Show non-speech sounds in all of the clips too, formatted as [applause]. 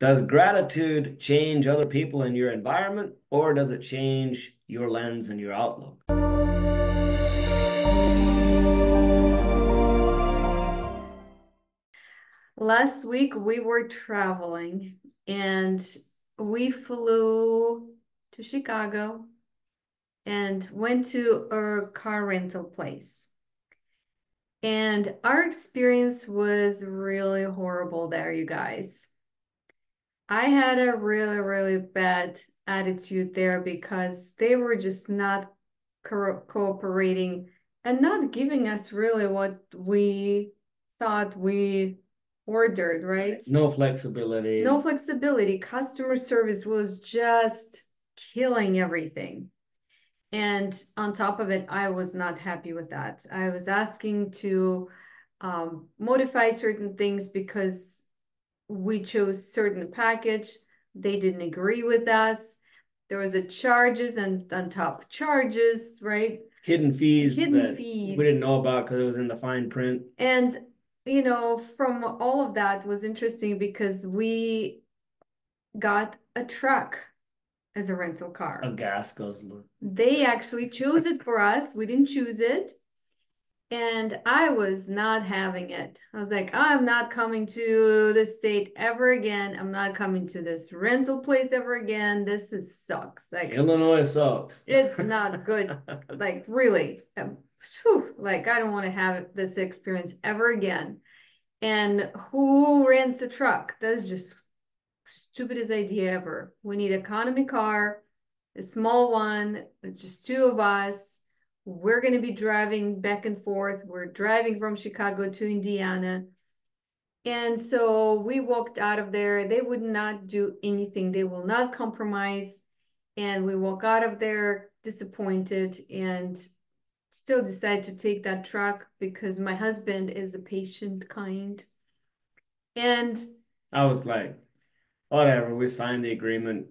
Does gratitude change other people in your environment, or does it change your lens and your outlook? Last week we were traveling and we flew to Chicago and went to a car rental place. And our experience was really horrible there, you guys. I had a really, really bad attitude there because they were just not co cooperating and not giving us really what we thought we ordered, right? No flexibility. No flexibility. Customer service was just killing everything. And on top of it, I was not happy with that. I was asking to um, modify certain things because we chose certain package. They didn't agree with us. There was a charges and on top charges, right? Hidden fees Hidden that fees. we didn't know about because it was in the fine print. And you know, from all of that was interesting because we got a truck as a rental car. A gas guzzler. They actually chose it for us. We didn't choose it. And I was not having it. I was like, I'm not coming to this state ever again. I'm not coming to this rental place ever again. This is sucks. Like Illinois sucks. it's not [laughs] good. like really. Um, whew, like I don't want to have this experience ever again. And who rents a truck? That's just stupidest idea ever. We need economy car, a small one. It's just two of us we're going to be driving back and forth. We're driving from Chicago to Indiana. And so we walked out of there. They would not do anything, they will not compromise. And we walk out of there disappointed and still decide to take that truck because my husband is a patient kind. And I was like, whatever, we signed the agreement.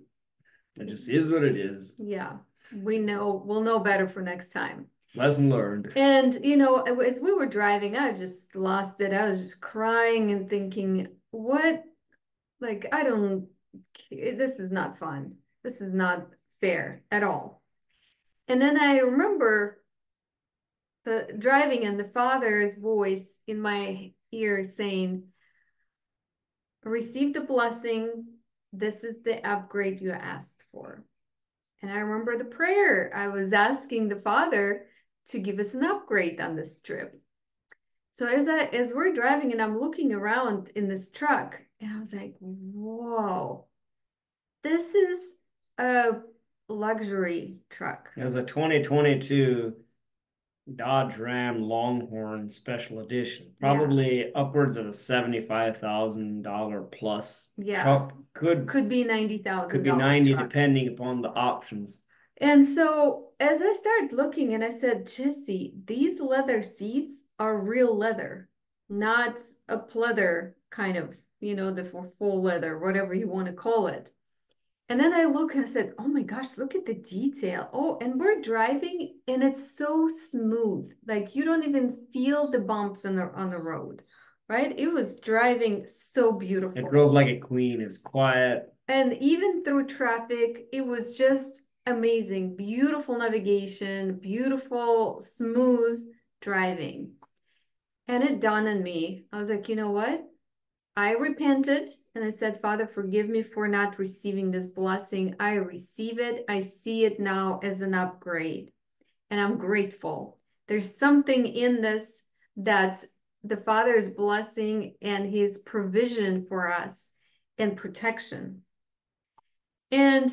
It just is what it is. Yeah we know we'll know better for next time. Lesson learned. And you know, as we were driving, I just lost it. I was just crying and thinking, what? Like, I don't. This is not fun. This is not fair at all. And then I remember the driving and the father's voice in my ear saying, "Receive the blessing. This is the upgrade you asked for." And I remember the prayer. I was asking the Father to give us an upgrade on this trip. So as I as we're driving and I'm looking around in this truck, and I was like, whoa, this is a luxury truck. It was a 2022 Dodge Ram Longhorn Special Edition, probably yeah. upwards of a seventy-five thousand dollar plus. Yeah, could could be ninety thousand. Could be ninety, truck. depending upon the options. And so, as I started looking, and I said, Jesse, these leather seats are real leather, not a pleather kind of, you know, the full leather, whatever you want to call it. And then I look and I said, oh my gosh, look at the detail. Oh, and we're driving and it's so smooth. Like you don't even feel the bumps on the on the road, right? It was driving so beautiful. It drove like a queen. It was quiet. And even through traffic, it was just amazing. Beautiful navigation, beautiful, smooth driving. And it dawned on me. I was like, you know what? I repented and I said, Father, forgive me for not receiving this blessing. I receive it. I see it now as an upgrade. And I'm grateful. There's something in this that the Father's blessing and his provision for us and protection. And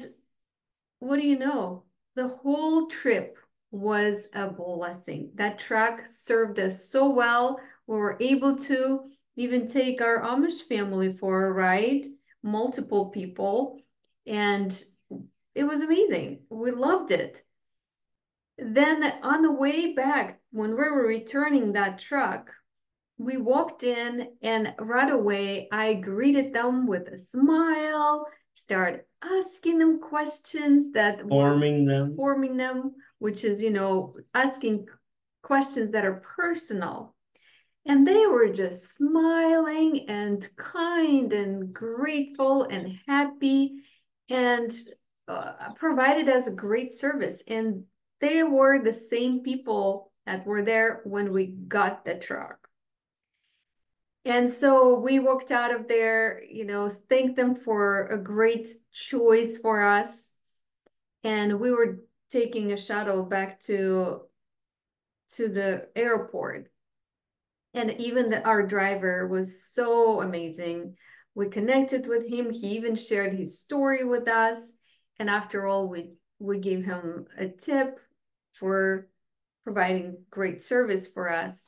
what do you know? The whole trip was a blessing. That truck served us so well. We were able to even take our Amish family for a ride, multiple people, and it was amazing. We loved it. Then on the way back, when we were returning that truck, we walked in and right away I greeted them with a smile, started asking them questions that forming them, forming them, which is, you know, asking questions that are personal And they were just smiling and kind and grateful and happy and uh, provided us a great service. And they were the same people that were there when we got the truck. And so we walked out of there, you know, thanked them for a great choice for us. And we were taking a shuttle back to to the airport. And even the, our driver was so amazing. We connected with him. He even shared his story with us. And after all, we we gave him a tip for providing great service for us.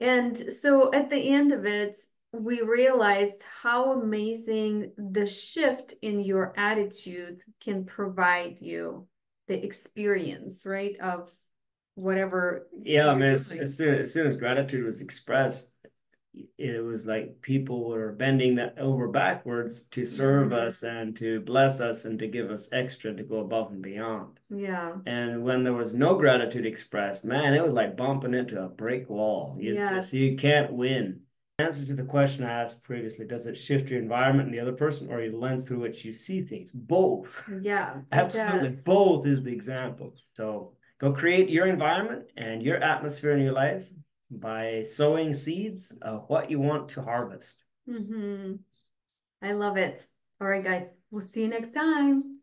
And so at the end of it, we realized how amazing the shift in your attitude can provide you the experience, right? Of whatever. Yeah, I mean, as, as, soon, as soon as gratitude was expressed, it was like people were bending that over backwards to serve mm-hmm. us and to bless us and to give us extra to go above and beyond. Yeah. And when there was no gratitude expressed, man, it was like bumping into a brick wall. You, yeah. So you can't win. Answer to the question I asked previously: Does it shift your environment and the other person, or your lens through which you see things? Both. Yeah. Absolutely, both is the example. So go create your environment and your atmosphere in your life by sowing seeds of what you want to harvest. Mm-hmm. I love it. All right, guys, we'll see you next time.